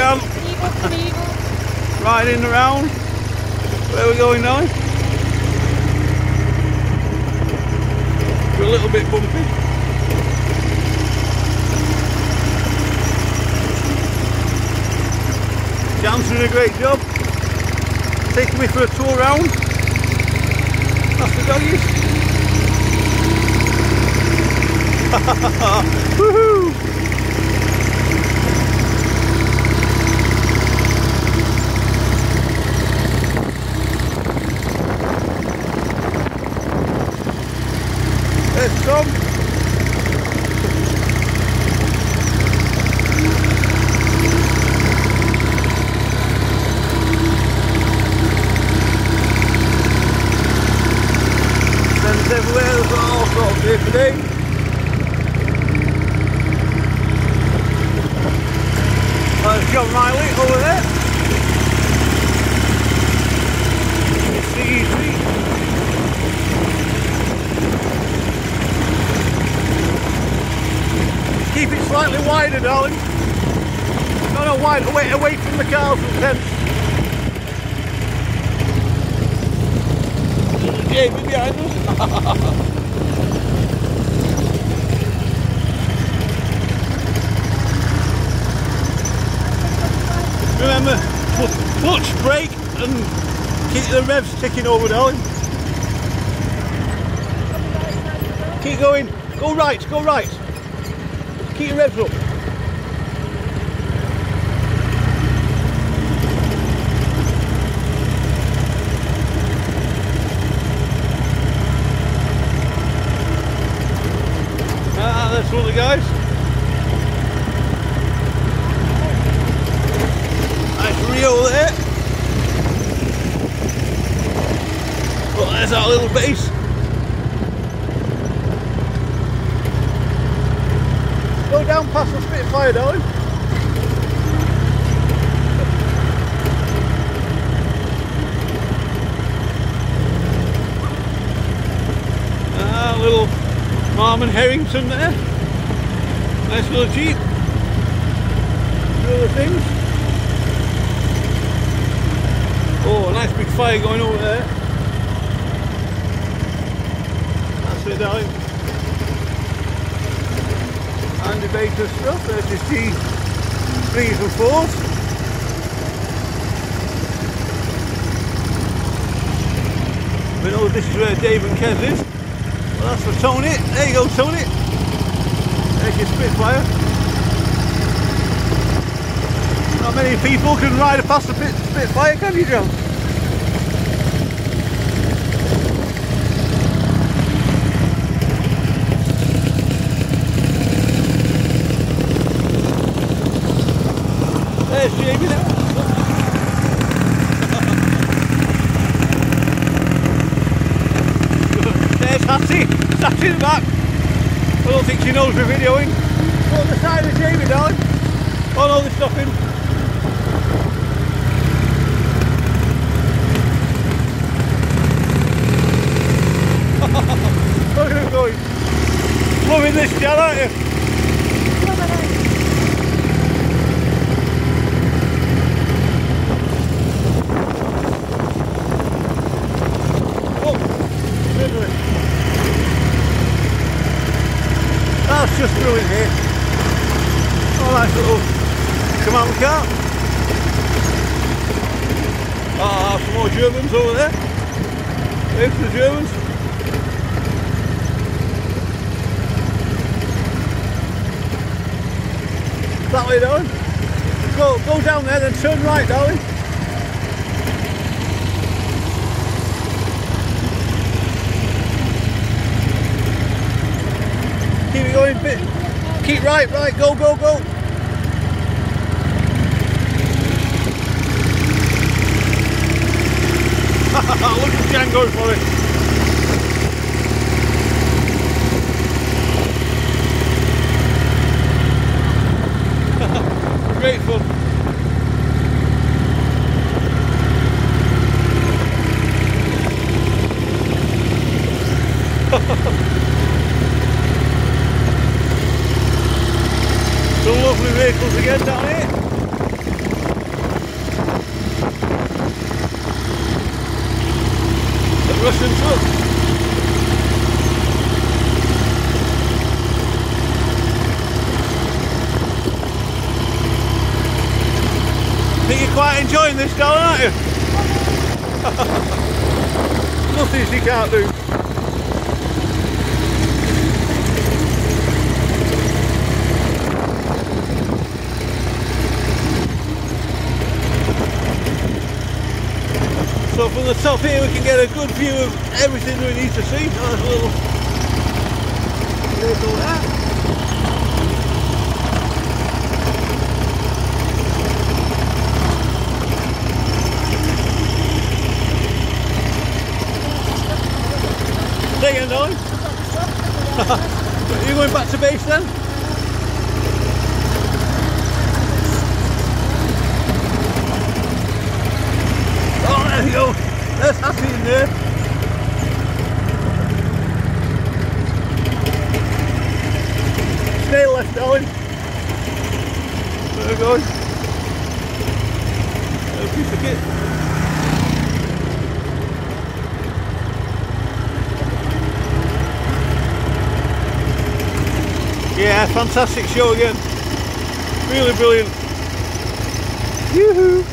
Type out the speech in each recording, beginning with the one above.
Jan. Riding around. Where are we going now? We're a little bit bumpy. Jan's doing a great job. Taking me for a tour round. That's the doggies. Woohoo! Let's go. Friends everywhere, there's all sorts here today. John Riley over there. It's. Keep it slightly wider, darling. No, no, wide, away, away from the cars and tents. Jamie behind us. Cl- clutch, brake, and keep the revs ticking over, darling. Keep going. Go right, go right. Keep your revs up. Ah, that's of the guys. Rio there. Oh, there's our little base. Go down past the Spitfire, darling. Ah, little Marmon Herrington there. Nice little Jeep. Little things. Oh, nice big fire going over there. That's it, darling. And the beta stuff, there's your G threes and fours. We know this is where Dave and Kev is. Well, that's for Tony. There you go, Tony. There's your Spitfire. Not many people can ride past a Spit- Spitfire, can you, John? There's Jamie now. There's Hattie, sat in the back. I don't think she knows we're videoing. On the side of Jamie, darling. Oh no, they're stopping. Look at him going. Oh. That's just brilliant here. Oh, nice little command car. Ah, some more Germans over there. There's the Germans. That darling. Go, go down there, then turn right, darling. Keep it going, bit. Keep right, right, go, go, go. Look at Jan going for it. faithful. Some lovely vehicles again down here. The Russian truck. Quite enjoying this, Darren, aren't you? Nothing she can't do. So from the top here we can get a good view of everything we need to see. Nice little vehicle there. Say again, darling. Are you going back to base then? Oh, there you go. There's Hattie in there. Stay left, darling. There we go. A piece Yeah, fantastic show again. Really brilliant. Yoo-hoo!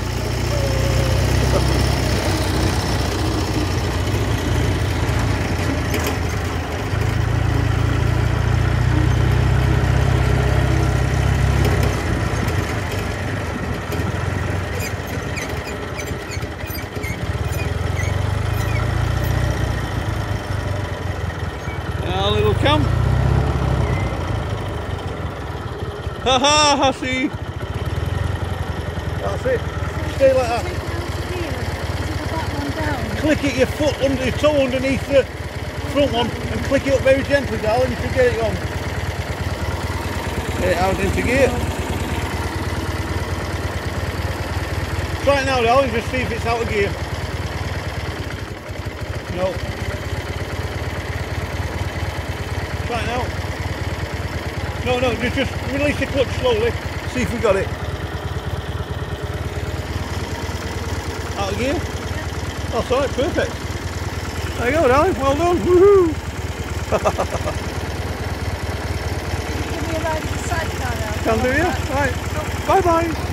Our little camp. Ha ha, Hussy! That's it. Stay like that. Click it your foot under your toe underneath the front one and click it up very gently, darling. You can get it on. Get it out into gear. Try it now, darling. Just see if it's out of gear. No. Try it now. No, no, just, just release the clutch slowly. See if we got it. Out of gear? That's oh, alright, perfect. There you go, darling. Well done. Woohoo! Give me a ride at the sidecar now. Can do, yeah. Right. Bye bye.